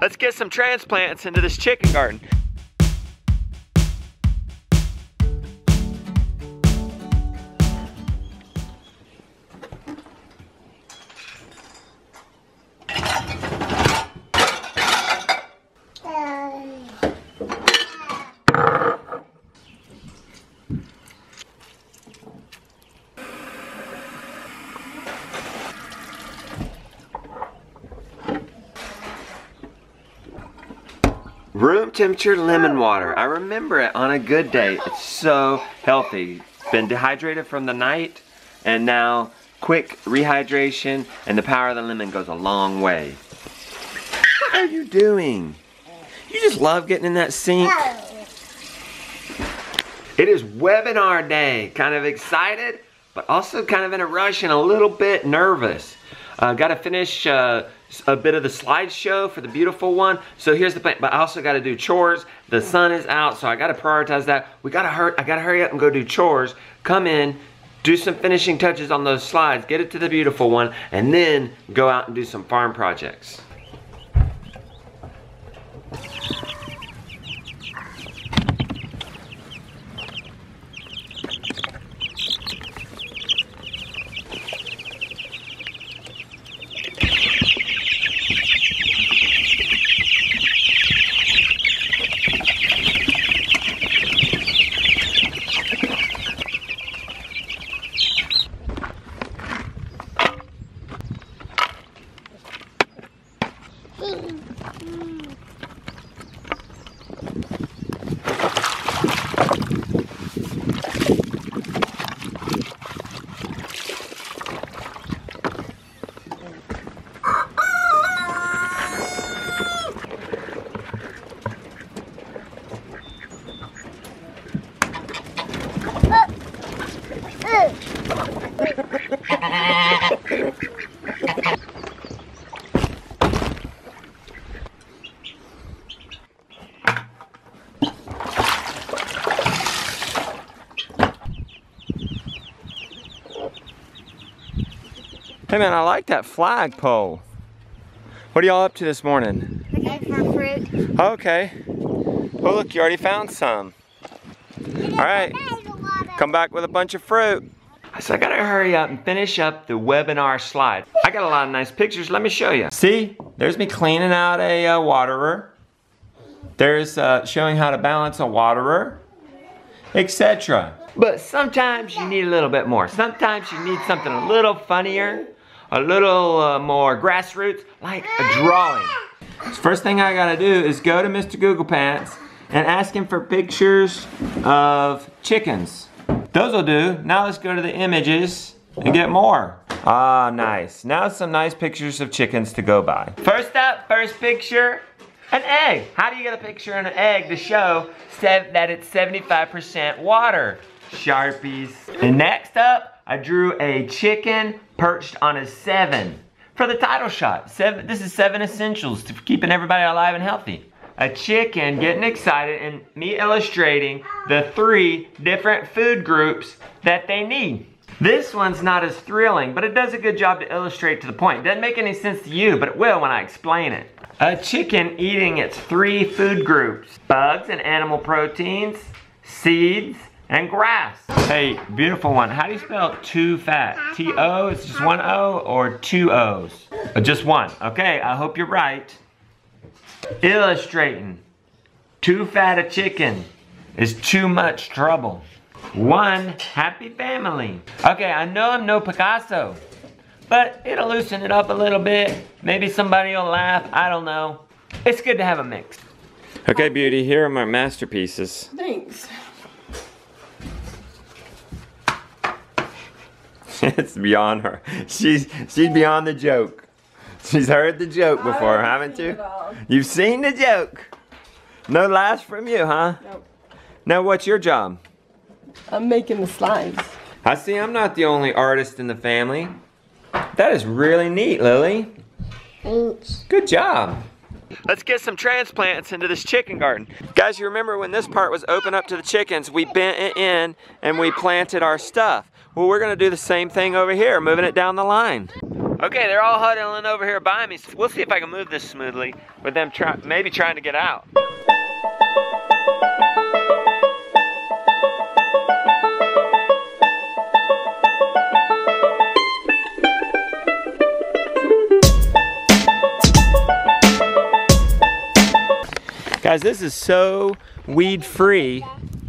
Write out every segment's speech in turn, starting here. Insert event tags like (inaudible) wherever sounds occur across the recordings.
Let's get some transplants into this chicken garden. Room temperature lemon water. I remember it on a good day. It's so healthy. Been dehydrated from the night and now quick rehydration and the power of the lemon goes a long way. What are you doing? You just love getting in that sink. It is webinar day. Kind of excited, but also kind of in a rush and a little bit nervous. Uh, got to finish uh, a bit of the slideshow for the beautiful one. So here's the plan. But I also got to do chores. The sun is out, so I got to prioritize that. We got to hurry. I got to hurry up and go do chores. Come in, do some finishing touches on those slides, get it to the beautiful one, and then go out and do some farm projects. Hey man, I like that flagpole. What are y'all up to this morning? Looking for fruit. Okay. Oh look, you already found some. All right, come back with a bunch of fruit. So I gotta hurry up and finish up the webinar slide. I got a lot of nice pictures, let me show you. See, there's me cleaning out a uh, waterer. There's uh, showing how to balance a waterer, etc. But sometimes you need a little bit more. Sometimes you need something a little funnier, a little uh, more grassroots, like a drawing. First thing I gotta do is go to Mr. Google Pants and ask him for pictures of chickens. Those will do. Now let's go to the images and get more. Ah, nice. Now some nice pictures of chickens to go by. First up, first picture, an egg. How do you get a picture of an egg to show that it's 75% water? Sharpies. And next up, I drew a chicken perched on a seven for the title shot. Seven, this is seven essentials to keeping everybody alive and healthy. A chicken getting excited and me illustrating the three different food groups that they need. This one's not as thrilling, but it does a good job to illustrate to the point. Doesn't make any sense to you, but it will when I explain it. A chicken eating its three food groups. Bugs and animal proteins, seeds, and grass. Hey, beautiful one. How do you spell too fat? T-O, it's just one O or two O's? Uh, just one. Okay, I hope you're right. Illustrating. Too fat a chicken is too much trouble. One happy family. Okay, I know I'm no Picasso, but it'll loosen it up a little bit. Maybe somebody will laugh, I don't know. It's good to have a mix. Okay, beauty, here are my masterpieces. Thanks. It's beyond her. She's she's beyond the joke. She's heard the joke before, haven't you? You've seen the joke. No laughs from you, huh? Nope. Now, what's your job? I'm making the slides. I see I'm not the only artist in the family. That is really neat, Lily. Thanks. Good job. Let's get some transplants into this chicken garden. Guys, you remember when this part was open up to the chickens, we bent it in and we planted our stuff. Well, we're gonna do the same thing over here, moving it down the line. Okay, they're all huddling over here by me. We'll see if I can move this smoothly with them try maybe trying to get out. Guys, this is so weed free.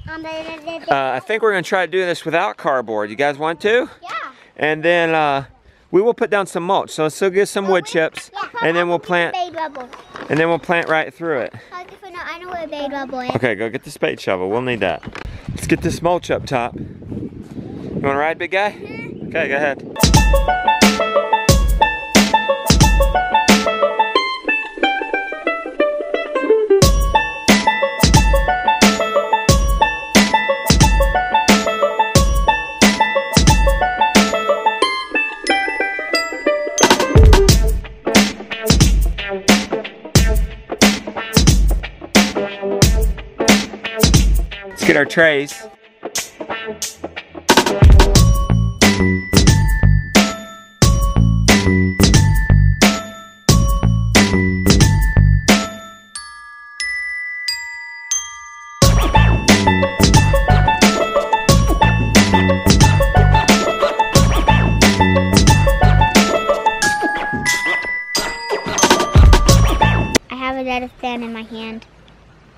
Um, Uh, I think we're gonna try to do this without cardboard. You guys want to? yeah. And then uh, we will put down some mulch. So let's still get some wood chips, Yeah, and then we'll plant, and then we'll plant right through it. How do you know? I know what a rubble is. Okay, go get the spade shovel. We'll need that. Let's get this mulch up top. You wanna ride, big guy? Okay, go ahead. Trays. I have a dead fan in my hand.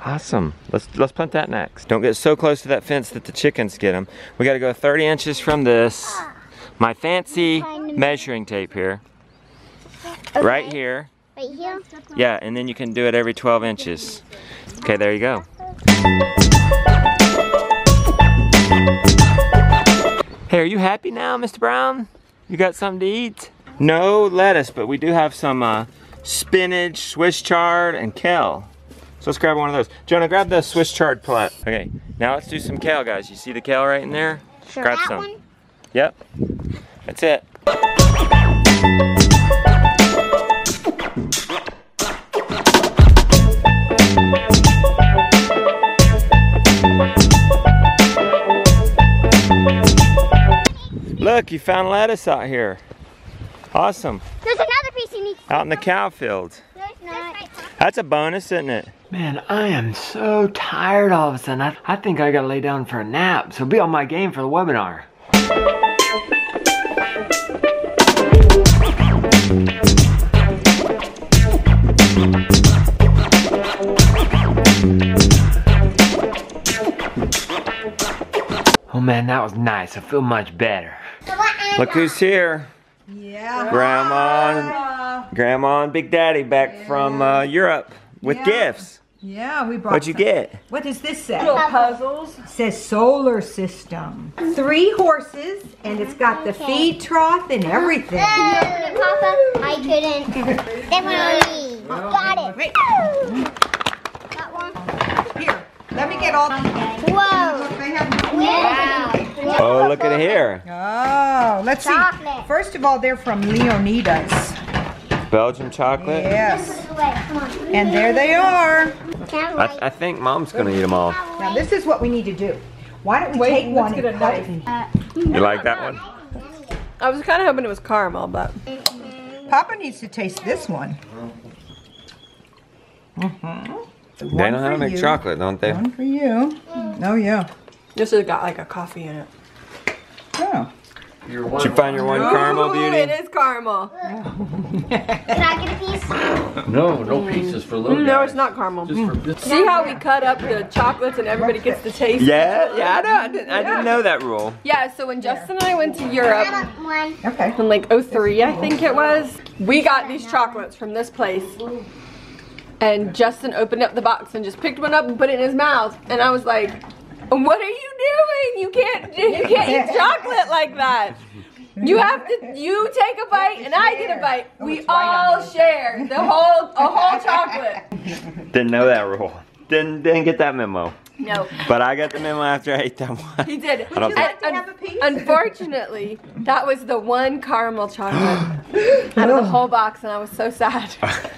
Awesome. Let's let's plant that next. Don't get so close to that fence that the chickens get them. We got to go 30 inches from this. My fancy measuring tape here. Right here. Right here. Yeah, and then you can do it every 12 inches. Okay, there you go. Hey, are you happy now, Mr. Brown? You got something to eat? No lettuce, but we do have some uh, spinach, Swiss chard, and kale. So let's grab one of those. Jonah, grab the Swiss chard plate. Okay, now let's do some kale, guys. You see the kale right in there? Sure, grab that some. one. Yep, that's it. Look, you found lettuce out here. Awesome. There's another piece you need. to Out in the cow field. There's not. That's a bonus, isn't it? Man, I am so tired all of a sudden. I, I think I gotta lay down for a nap, so be on my game for the webinar. Oh man, that was nice. I feel much better. Look who's here. Yeah. Grandma, Grandma and Big Daddy back from uh, Europe with Yeah. gifts. Yeah, we brought. What'd you some- get? What does this say? Little puzzles. It says solar system. Three horses, and it's got the Okay. feed trough and everything. Papa, I couldn't. They went on me. Got it. Wait. Got one. Here, let me get all. Whoa. They have. Wow. Oh, look at it here. Oh, let's see. First of all, they're from Leonidas. Belgian chocolate. Yes, and there they are. I, wait. I think Mom's gonna eat them all. Now this is what we need to do. Why don't we Wait, take let's one get and a cut knife. it? Uh, You like that one? I was kind of hoping it was caramel, but Papa needs to taste this one. Mm-hmm. They know how to make chocolate, don't they? One for you. Oh yeah. this has got like a coffee in it. Oh. Did you find your one caramel Ooh, beauty? It is caramel. Can I get a piece? No, no pieces for little mm, No, guys. it's not caramel. Just for mm. big- See how we cut up the chocolates and everybody gets to taste? Yeah, yeah, I know. I didn't, I didn't know that rule. Yeah, so when Justin and I went to Europe I want one. Okay. in like 03, I think it was, we got these chocolates from this place. And Justin opened up the box and just picked one up and put it in his mouth. And I was like, what are you doing? You can't, you (laughs) can't eat chocolate like that. You have to, you take a bite and I get a bite. We all share the whole, a whole chocolate. (laughs) Didn't know that rule. Didn't didn't get that memo. No, But I got the memo after I ate that one. he did. I don't think- And- have a piece? Unfortunately, that was the one caramel chocolate (gasps) out of the whole box, and I was so sad. (laughs)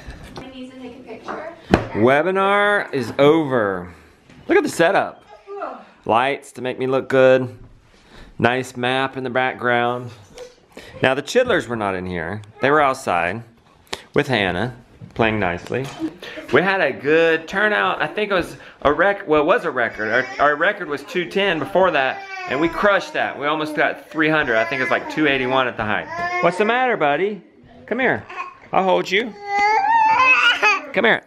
Webinar is over. Look at the setup. Lights to make me look good. Nice map in the background. Now the Chidlers were not in here. They were outside with Hannah, playing nicely. We had a good turnout. I think it was a rec. Well, it was a record. Our, our record was 210 before that, and we crushed that. We almost got 300. I think it was like 281 at the height. What's the matter, buddy? Come here. I'll hold you. Come here.